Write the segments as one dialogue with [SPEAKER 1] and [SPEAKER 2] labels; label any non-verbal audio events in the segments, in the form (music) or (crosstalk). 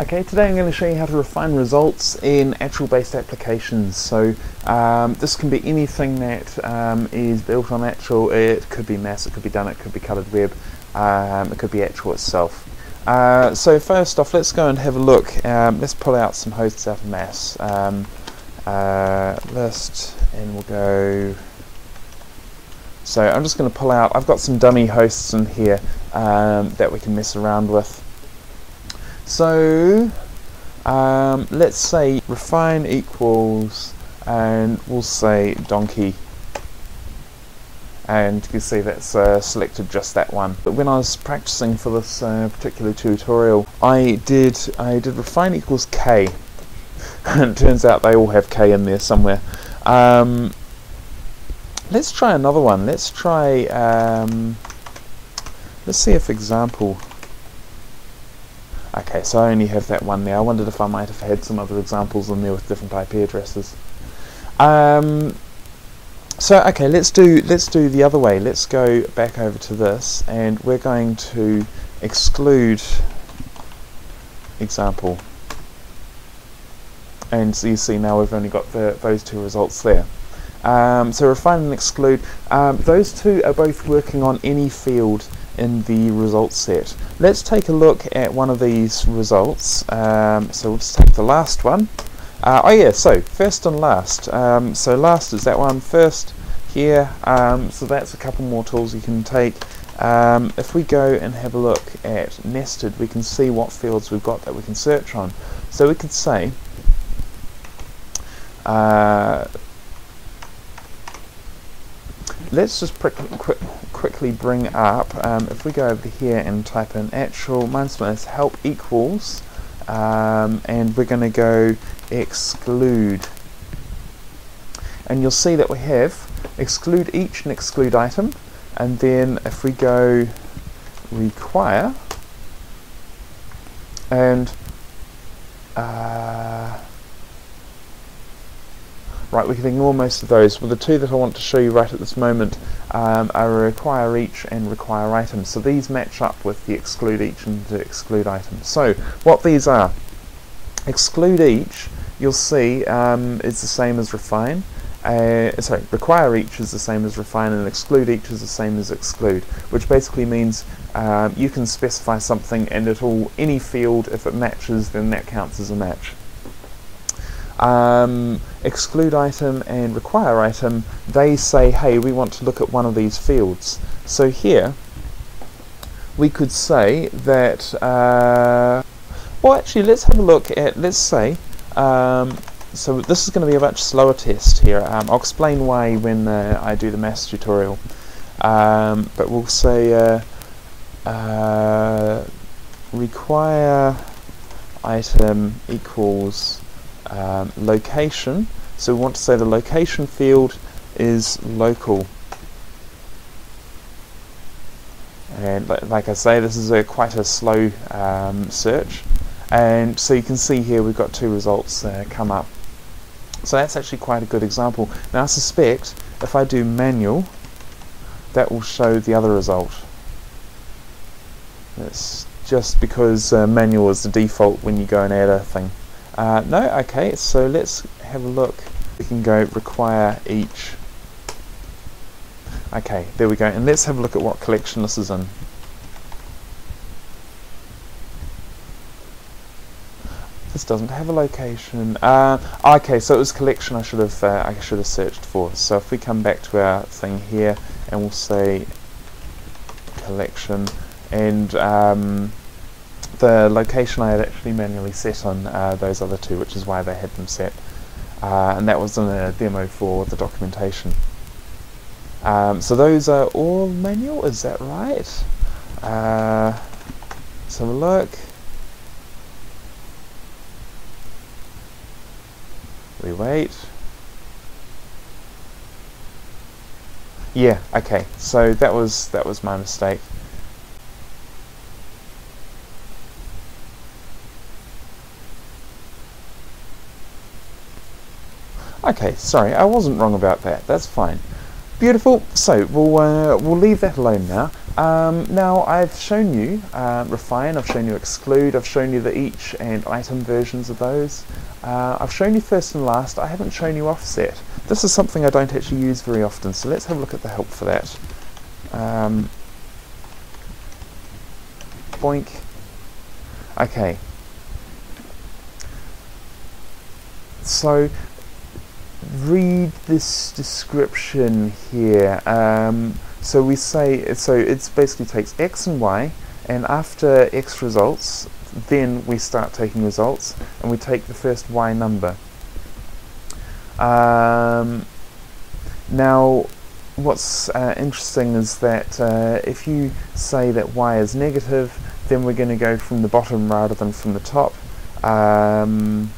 [SPEAKER 1] Okay, today I'm going to show you how to refine results in Achel based applications. So um, this can be anything that um, is built on Achel, it could be mass, it could be done, it could be coloured web, um, it could be Achel itself. Uh, so first off, let's go and have a look. Um, let's pull out some hosts out of mass. Um, uh, list, and we'll go so I'm just going to pull out, I've got some dummy hosts in here um, that we can mess around with. So um, let's say refine equals and we'll say donkey and you can see that's uh, selected just that one. But when I was practicing for this uh, particular tutorial I did I did refine equals k and (laughs) it turns out they all have k in there somewhere. Um, let's try another one. Let's try, um, let's see if example, okay, so I only have that one there. I wondered if I might have had some other examples in there with different IP addresses. Um, so okay, let's do let's do the other way. Let's go back over to this, and we're going to exclude example. And so you see now we've only got the, those two results there. Um, so refine and exclude, um, those two are both working on any field in the results set. Let's take a look at one of these results. Um, so we'll just take the last one. Uh, oh yeah, so first and last. Um, so last is that one, first here. Um, so that's a couple more tools you can take. Um, if we go and have a look at nested, we can see what fields we've got that we can search on. So we could say uh, let's just quick, quickly bring up, um, if we go over here and type in Achel minus help equals, um, and we're going to go exclude. And you'll see that we have exclude each and exclude item, and then if we go require, and uh, Right, we can ignore most of those. Well, the two that I want to show you right at this moment um, are require each and require items. So these match up with the exclude each and the exclude items. So what these are, exclude each, you'll see um, is the same as refine. Uh, sorry, require each is the same as refine and exclude each is the same as exclude, which basically means um, you can specify something and it'll, any field, if it matches, then that counts as a match. Um, exclude item and require item, they say, hey, we want to look at one of these fields. So here, we could say that, uh, well actually let's have a look at, let's say, um, so this is going to be a much slower test here. Um, I'll explain why when uh, I do the maths tutorial. Um, but we'll say uh, uh require item equals um, location. So we want to say the location field is local. And like I say, this is a quite a slow um, search. And so you can see here we've got two results uh, come up. So that's actually quite a good example. Now I suspect if I do manual, that will show the other result. That's just because uh, manual is the default when you go and add a thing. Uh, no, okay, so let's have a look. We can go require each. Okay, there we go. And let's have a look at what collection this is in. This doesn't have a location. Uh, okay, so it was collection I should have uh, I should have searched for. So if we come back to our thing here and we'll say collection and um, the location I had actually manually set on uh, those other two, which is why they had them set. Uh, and that was in a demo for the documentation. Um, so those are all manual, is that right? Uh, let's have a look. We wait. Yeah, okay, so that was that was my mistake. Okay, sorry, I wasn't wrong about that. That's fine. Beautiful. So we'll uh, we'll leave that alone now. Um, now I've shown you uh, refine, I've shown you exclude, I've shown you the each and item versions of those. Uh, I've shown you first and last, I haven't shown you offset. This is something I don't actually use very often, so let's have a look at the help for that. Um, boink. Okay. So, read this description here. Um, so we say, so it basically takes x and y, and after x results, then we start taking results, and we take the first y number. Um, now, what's uh, interesting is that uh, if you say that y is negative, then we're going to go from the bottom rather than from the top, um,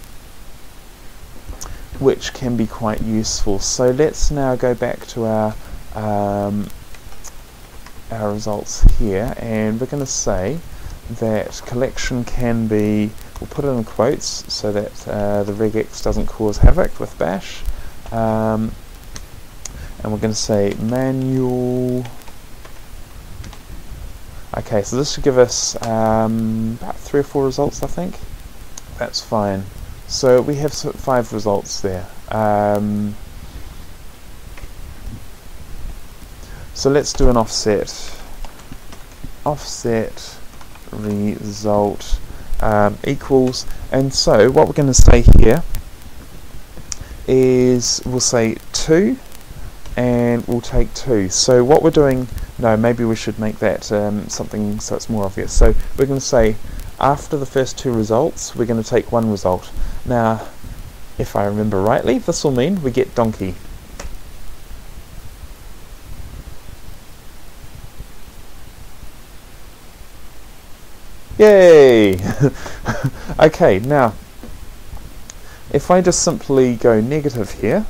[SPEAKER 1] which can be quite useful. So let's now go back to our um, our results here, and we're going to say that collection can be, we'll put it in quotes so that uh, the regex doesn't cause havoc with bash. Um, and we're going to say manual. Okay, so this should give us um, about three or four results, I think. That's fine. So we have five results there. Um, so let's do an offset. Offset result um, equals, and so what we're going to say here is we'll say 2 and we'll take 2. So what we're doing, no, maybe we should make that um, something so it's more obvious. So we're going to say after the first two results, we're going to take one result. Now, if I remember rightly, this will mean we get donkey. Yay! (laughs) okay, now, if I just simply go negative here,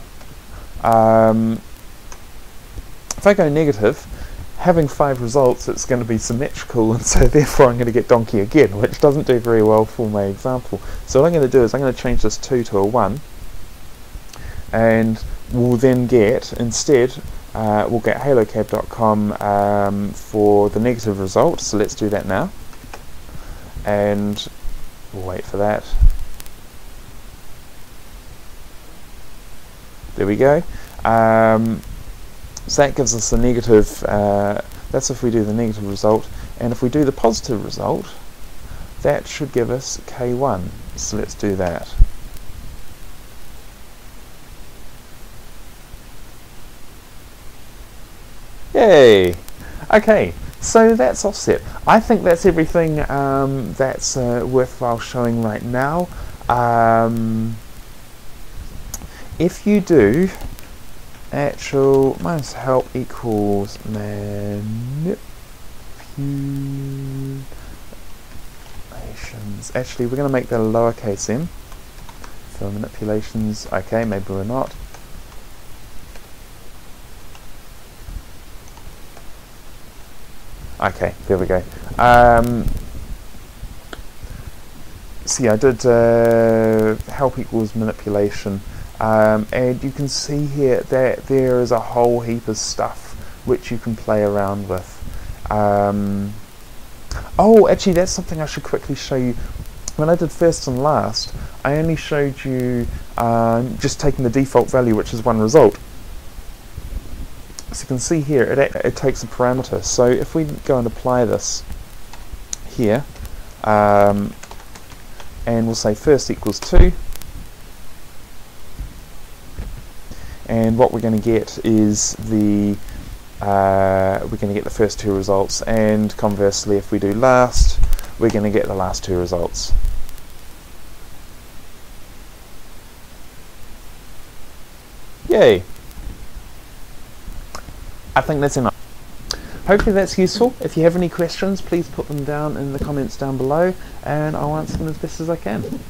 [SPEAKER 1] um, if I go negative, having five results, it's going to be symmetrical, (laughs) and so therefore I'm going to get donkey again, which doesn't do very well for my example. So what I'm going to do is I'm going to change this 2 to a 1, and we'll then get, instead, uh, we'll get halocab.com um, for the negative result, so let's do that now and we'll wait for that. There we go. Um, so that gives us the negative, uh, that's if we do the negative result, and if we do the positive result, that should give us K1. So let's do that. Yay! Okay, so that's offset. I think that's everything um, that's uh, worthwhile showing right now. Um, if you do Achel minus help equals manipulations. Actually, we're going to make that lowercase m for manipulations. Okay, maybe we're not. Okay, there we go. Um, see, I did uh, help equals manipulation, um, and you can see here that there is a whole heap of stuff which you can play around with. Um, oh, actually, that's something I should quickly show you. When I did first and last, I only showed you uh, just taking the default value, which is one result. So you can see here, it, it takes a parameter. So if we go and apply this here, um, and we'll say first equals 2, and what we're going to get is the uh, we're going to get the first two results and conversely if we do last we're going to get the last two results yay I think that's enough. Hopefully that's useful. If you have any questions, please put them down in the comments down below and I'll answer them as best as I can.